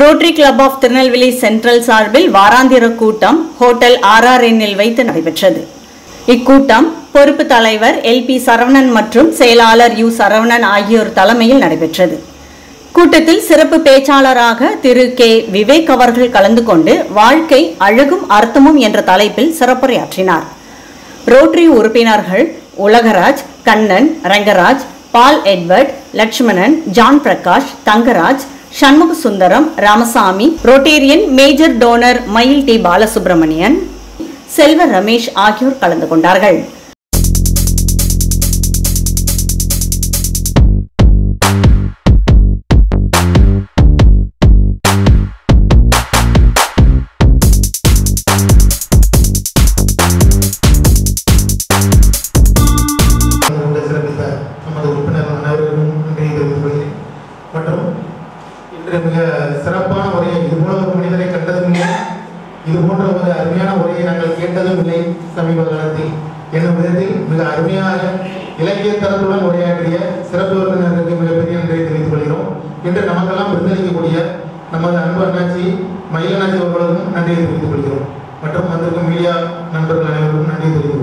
Rotary club of Tirunelveli central சார்பில் வாராந்திர கூட்டம் ஹோட்டல் ஆர்ஆர்என்னில் வைத்து நடைபெற்றது. இக்கூட்டம் பொறுப்பு தலைவர் எல் பி சரவணன் மற்றும் செயலாளர் யு சரவணன் ஆகியோர் தலைமையில் நடைபெற்றது. கூட்டத்தில் சிறப்பு பேச்சாளராக திரு கே விவேக் அவர்கள் கலந்து கொண்டு வாழ்க்கை அழகும் அர்த்தமும் என்ற தலைப்பில் சிறப்புரையாற்றினார். ரோட்டரி உறுப்பினர்கள் Ulagaraj Kannan Rangaraj Paul Edward Lakshmanan John Prakash Thangaraj Shanmuga Sundaram Ramasamy rotarian major donor Mayil T. Balasubramanian Selva Ramesh ஆகியோர் கலந்து கொண்டார்கள். இன்று மிக சிறப்பான உரையை இது போல ஒரு மனிதரை கண்டதும் இல்லை. இது போன்ற ஒரு அருமையான உரையை நாங்கள் கேட்டதும் இல்லை சமீப காலத்தில். என்னும் விதத்தில் மிக அருமையாக இலக்கிய தரத்துடன் உரையாற்றிய சிறப்பு விருந்தினருக்கு மிகப்பெரிய நன்றியை தெரிவித்துக் கொள்கிறோம். இன்று நமக்கெல்லாம் விருந்தளிக்கக்கூடிய நமது அன்பு அண்ணாச்சி மயிலாச்சி அவர்களுக்கும் நன்றியை தெரிவித்துக் கொள்கிறோம். மற்றும் வந்திருக்கும் மீடியா நண்பர்கள் அனைவருக்கும் நன்றியை தெரிவித்துக்